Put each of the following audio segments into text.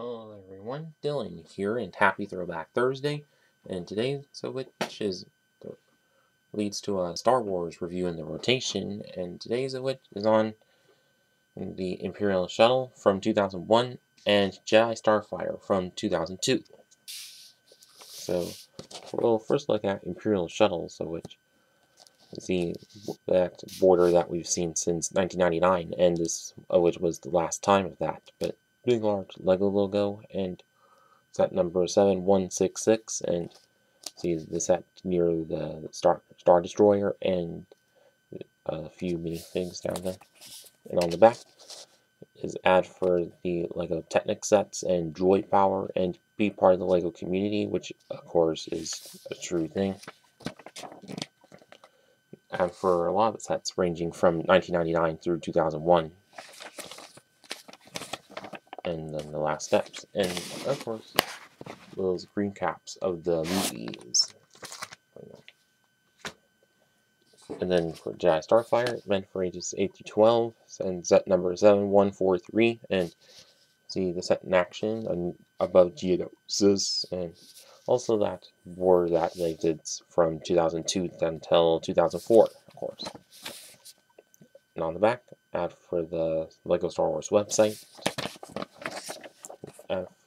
Hello everyone, Dylan here and happy Throwback Thursday. And today, so which is leads to a Star Wars review in the rotation, and today's of which is on the Imperial Shuttle from 2001 and Jedi Starfighter from 2002. So we'll first look at Imperial Shuttle, so which is the that border that we've seen since 1999, and this uh, which was the last time of that, but big large Lego logo and set number 7166 and see the set near the Star, Star Destroyer and uh, a few minifigs down there. And on the back is ad for the LEGO Technic sets and Droid Power and be part of the LEGO community, which of course is a true thing. And for a lot of the sets ranging from 1999 through 2001 and then the last steps. And of course, those green caps of the movies. And then for Jedi Starfighter, meant for ages 8 to 12, and set number 7143, and see the set in action and above Geonosis, and also that war that they did from 2002 until 2004, of course. And on the back, ad for the LEGO Star Wars website,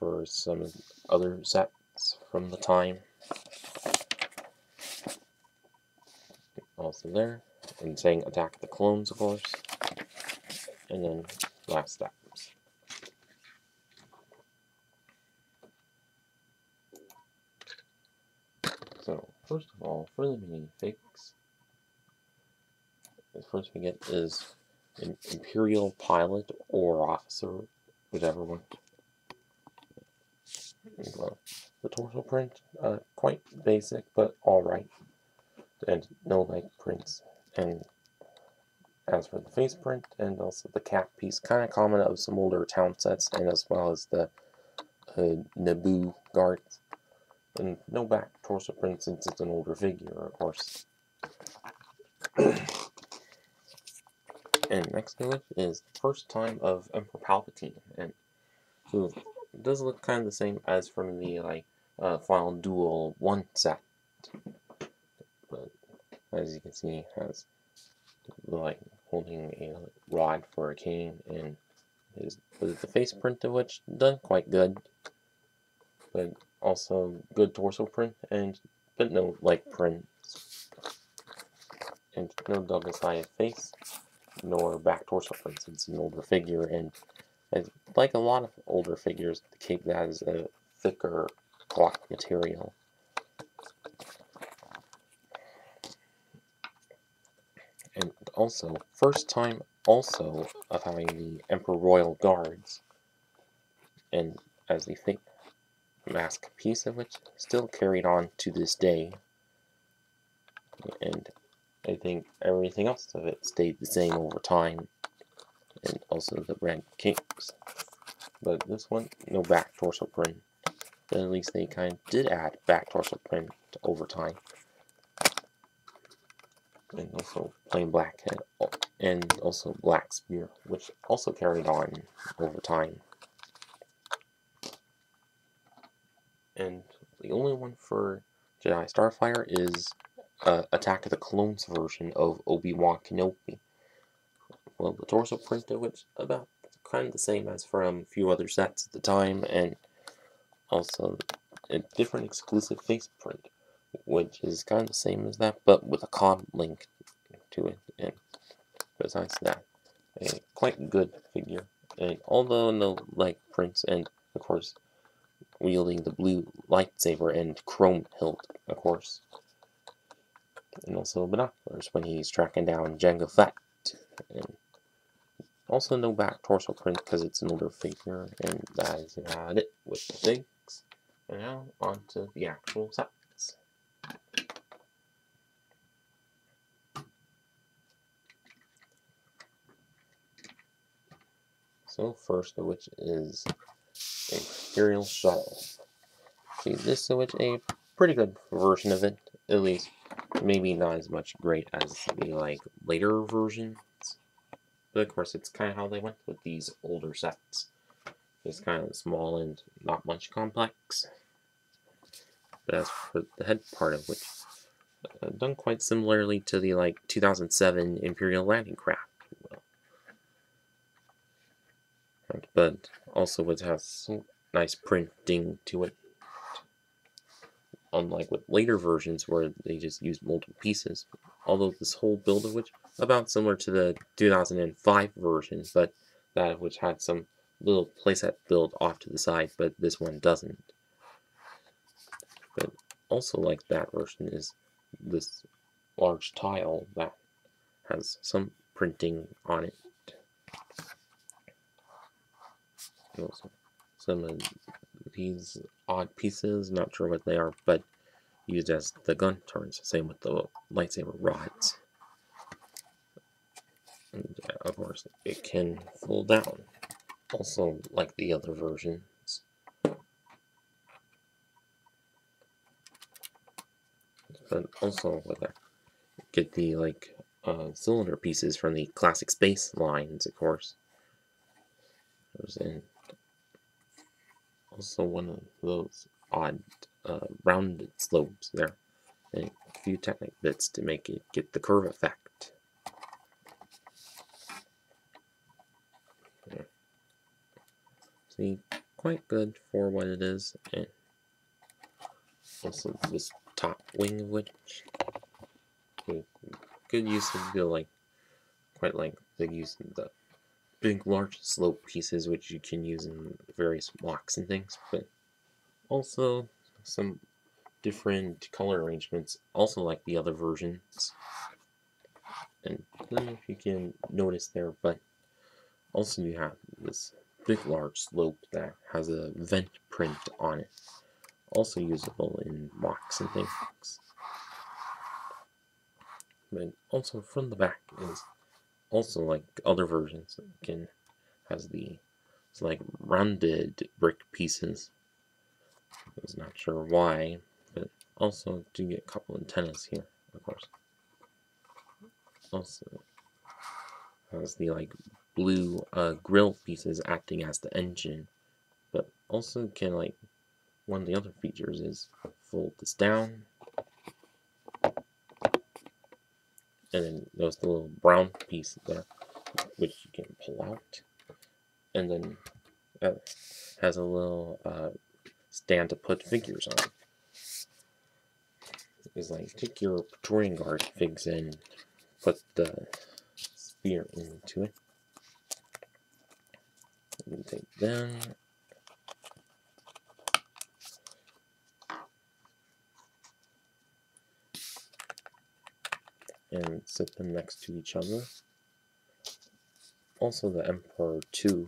for some other sets from the time. Also there, and saying attack the clones, of course. And then last steps. So, first of all, for the minifigs, the first we get is an Imperial pilot or officer, whichever one the torso print, uh, quite basic, but alright. And no leg prints. And as for the face print, and also the cap piece, kind of common of some older town sets, and as well as the uh, Naboo guards. And no back torso print since it's an older figure, of course. and next it is the first time of Emperor Palpatine, and who it does look kind of the same as from the like uh, Final Duel 1 set. But as you can see, has like holding a rod for a cane and his the face print of which done quite good. But also good torso print and but no like prints. And no double sided face nor back torso prints. It's an older figure and like a lot of older figures, the cape has a thicker cloth material. And also, first time also of having the Emperor Royal Guards, and as the think mask piece of which still carried on to this day. And I think everything else of it stayed the same over time and also the red capes. But this one, no back torso print. But at least they kind of did add back torso print over time. And also plain black head, and also black spear, which also carried on over time. And the only one for Jedi Starfighter is uh, Attack of the Clones version of Obi-Wan Kenobi well, the torso print of which about kind of the same as from a few other sets at the time, and also a different exclusive face print, which is kind of the same as that, but with a con link to it. And besides that, a quite good figure. And although no leg prints, and of course, wielding the blue lightsaber and chrome hilt, of course. And also binoculars when he's tracking down Jango Fett. And also no back torso print because it's an older figure, and that is about it with the things. And now on to the actual sets. So first of which is Imperial Shuttle. See, this is which a pretty good version of it, at least maybe not as much great as the like later version but of course, it's kind of how they went with these older sets. is kind of small and not much complex. But as for the head part of which, uh, done quite similarly to the like 2007 Imperial landing craft. But also it has nice printing to it. Unlike with later versions where they just use multiple pieces. Although this whole build of which about similar to the 2005 version, but that of which had some little playset build off to the side, but this one doesn't. But also like that version is this large tile that has some printing on it. Some of these odd pieces, not sure what they are, but used as the gun turns. Same with the lightsaber rods. And of course, it can fold down. Also, like the other versions. But also with that, get the like uh, cylinder pieces from the classic space lines, of course. And also one of those odd uh, rounded slopes there. And a few Technic bits to make it get the curve effect. See, quite good for what it is. And also this top wing of which good use of the like quite like the use of the big large slope pieces which you can use in various walks and things, but also some different color arrangements, also like the other versions. And if you can notice there, but also you have this big large slope that has a vent print on it. Also usable in MOCs and things. But also from the back is also like other versions can has the it's like rounded brick pieces I was not sure why, but also do get a couple antennas here, of course. Also has the like blue uh, grill pieces acting as the engine, but also can like one of the other features is fold this down, and then there's the little brown piece there, which you can pull out, and then uh, has a little uh, stand to put figures on. Is like take your Praetorian Guard figs and put the spear into it. And take them. And set them next to each other. Also the Emperor 2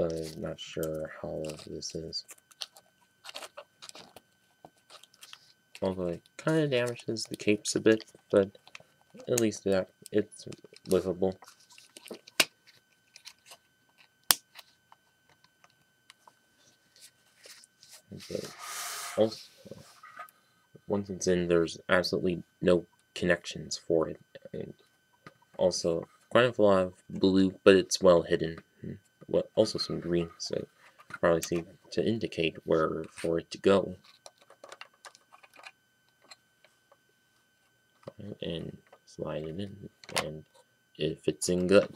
I'm not sure how this is. Although it kind of damages the capes a bit, but at least that it's livable. But also, once it's in, there's absolutely no connections for it. And also, quite a lot of blue, but it's well hidden hmm. well, also some green, so probably see to indicate where for it to go. And slide it in, and it fits in good.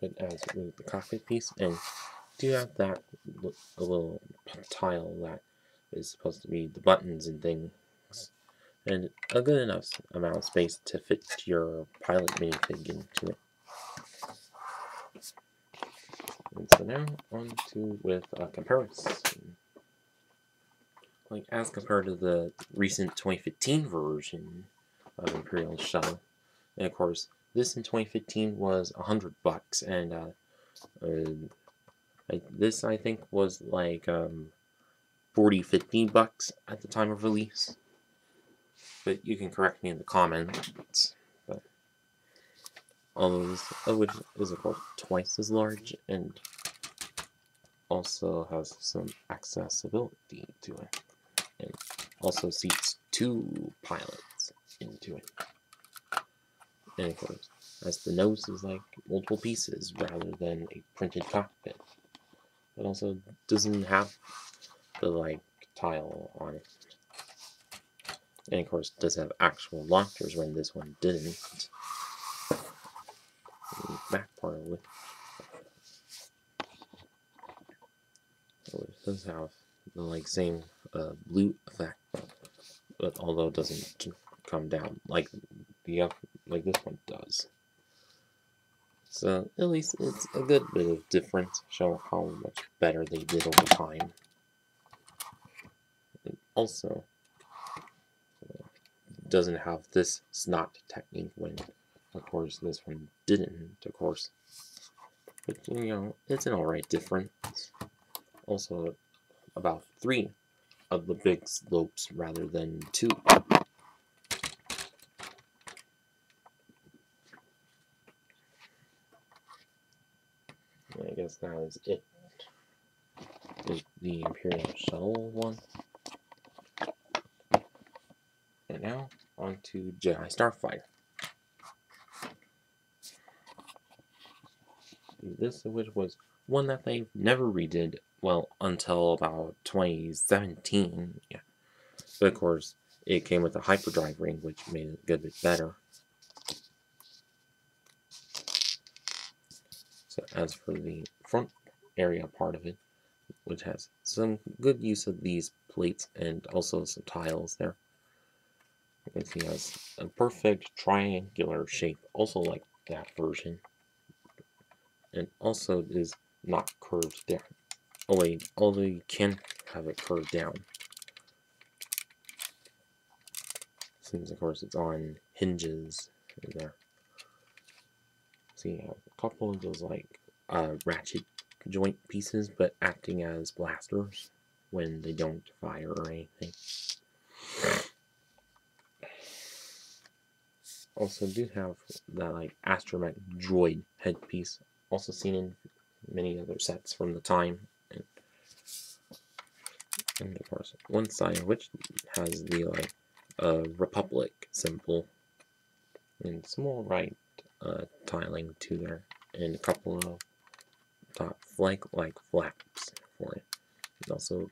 But as with the cockpit piece, and do have that a little tile that is supposed to be the buttons and things, and a good enough amount of space to fit your pilot minifig into it. And so now on to with a comparison. Like as compared to the recent 2015 version of Imperial Shuttle. And of course, this in 2015 was a hundred bucks, and uh, uh, I, this I think was like um, 40, 15 bucks at the time of release. But you can correct me in the comments although of which is about twice as large and also has some accessibility to it and also seats two pilots into it and of course as the nose is like multiple pieces rather than a printed cockpit. It also doesn't have the like tile on it. And of course, does have actual lockers when this one didn't. The back part of it. So it does have the like same uh, blue effect, but although it doesn't come down like the other, like this one does. So at least it's a good bit of difference, show how much better they did over time. Also, uh, doesn't have this snot technique when, of course, this one didn't, of course. But, you know, it's an alright difference. Also, about three of the big slopes rather than two. I guess that is it. Is the Imperial Shuttle one. And now, on to Jedi Starfighter. This which was one that they never redid, well, until about 2017. Yeah. But of course, it came with a hyperdrive ring, which made it a good bit better. So as for the front area part of it, which has some good use of these plates and also some tiles there. See it has a perfect triangular shape, also like that version. And also is not curved down. Wait, although you can have it curved down. Since of course it's on hinges in there. See, a couple of those like uh, ratchet joint pieces, but acting as blasters when they don't fire or anything. Also do have that like astromech droid headpiece, also seen in many other sets from the time. And, and of course, one side which has the like uh, Republic symbol and small right uh, tiling to there, and a couple of top flank-like flaps for it. And also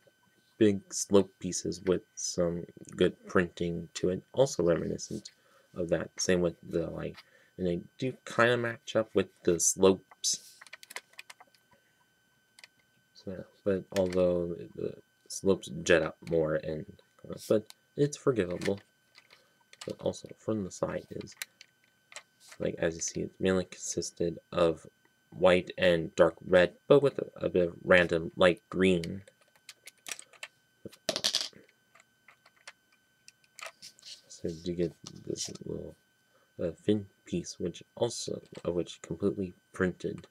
big slope pieces with some good printing to it, also reminiscent of that. Same with the like, and they do kind of match up with the slopes. So, but although the slopes jet up more, and but it's forgivable. But also from the side is like as you see, it's mainly consisted of white and dark red, but with a, a bit of random light green. So you get this little uh, fin piece, which also of which completely printed.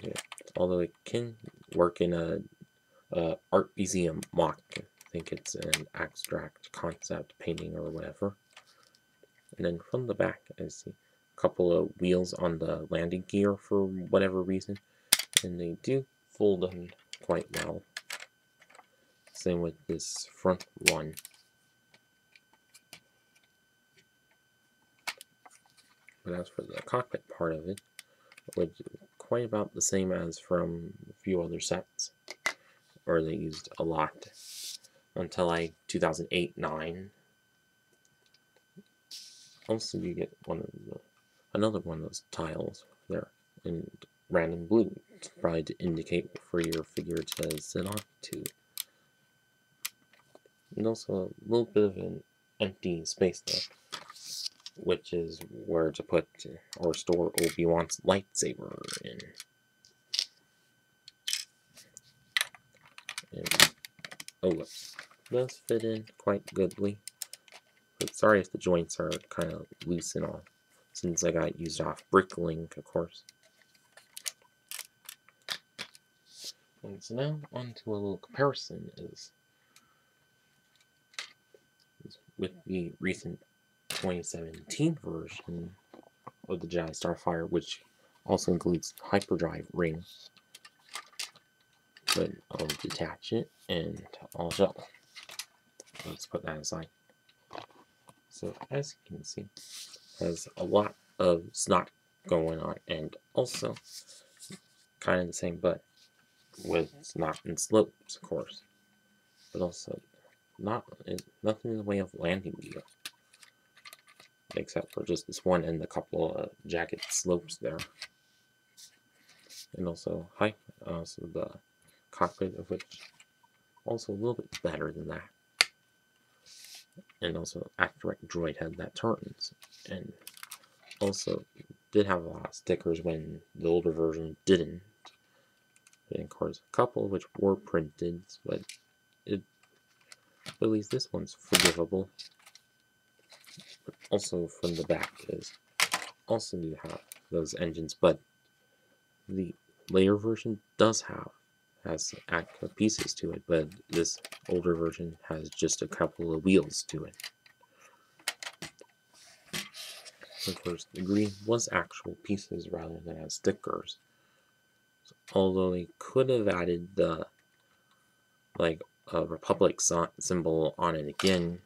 Yeah. Although it can work in a, a art museum MOC. I think it's an abstract concept painting or whatever. And then from the back, I see a couple of wheels on the landing gear for whatever reason. And they do fold them quite well. Same with this front one. But as for the cockpit part of it, which is quite about the same as from a few other sets, or they used a lot until like 2008-9 also, you get one of the, another one of those tiles there in random blue, probably to indicate for your figure to sit on to. And also a little bit of an empty space there, which is where to put or store Obi-Wan's lightsaber in. And, oh, does fit in quite goodly. But sorry if the joints are kind of loose and all, since I got used off Bricklink, of course. And so now on to a little comparison is, is with the recent 2017 version of the Jedi Starfighter, which also includes hyperdrive ring. But I'll detach it and show. Let's put that aside. So as you can see, has a lot of snot going on, and also kind of the same, but with snot and slopes, of course. But also not nothing in the way of landing gear, except for just this one and a couple of jagged slopes there. And also height, uh, so the cockpit of which also a little bit better than that. And also astromech droid had that turns, and also did have a lot of stickers when the older version didn't. And of course, a couple which were printed, but it at least this one's forgivable. Also from the back is also do have those engines, but the later version does have has actual pieces to it, but this older version has just a couple of wheels to it. The green was actual pieces rather than as stickers. So, although they could have added the like a republic symbol on it again,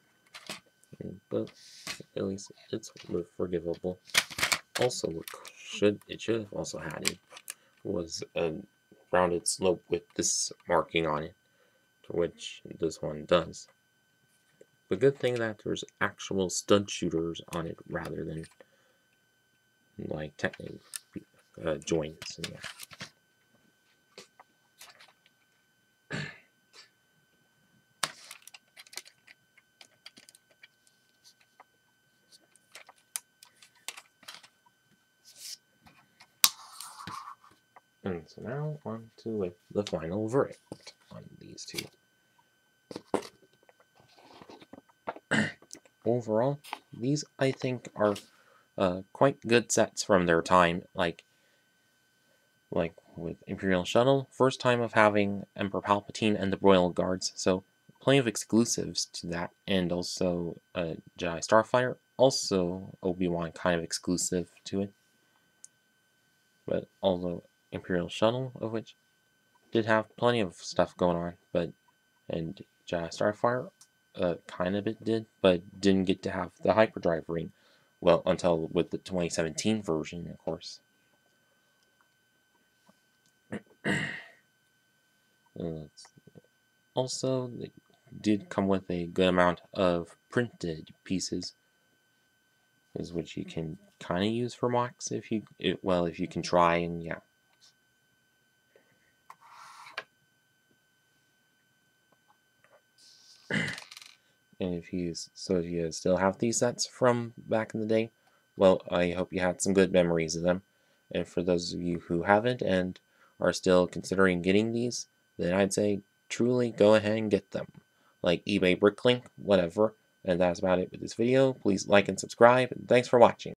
but at least it's forgivable. Also, what should it should have also had it was a rounded slope with this marking on it, to which this one does. The good thing that there's actual stud shooters on it rather than like technical uh, joints in there. And so now on to the final verdict on these two. Overall, these I think are uh, quite good sets from their time, like like with Imperial Shuttle, first time of having Emperor Palpatine and the Royal Guards, so plenty of exclusives to that, and also uh, Jedi Starfighter, also Obi-Wan kind of exclusive to it. But although Imperial Shuttle, of which did have plenty of stuff going on, but and Jedi Starfighter uh, kind of it did, but didn't get to have the hyperdrive ring. Well, until with the 2017 version, of course. also, they did come with a good amount of printed pieces, is which you can kind of use for MOCs if you, it, well, if you can try and yeah. If you so if you still have these sets from back in the day, well, I hope you had some good memories of them. And for those of you who haven't and are still considering getting these, then I'd say truly go ahead and get them. Like eBay Bricklink, whatever. And that's about it with this video. Please like and subscribe, and thanks for watching.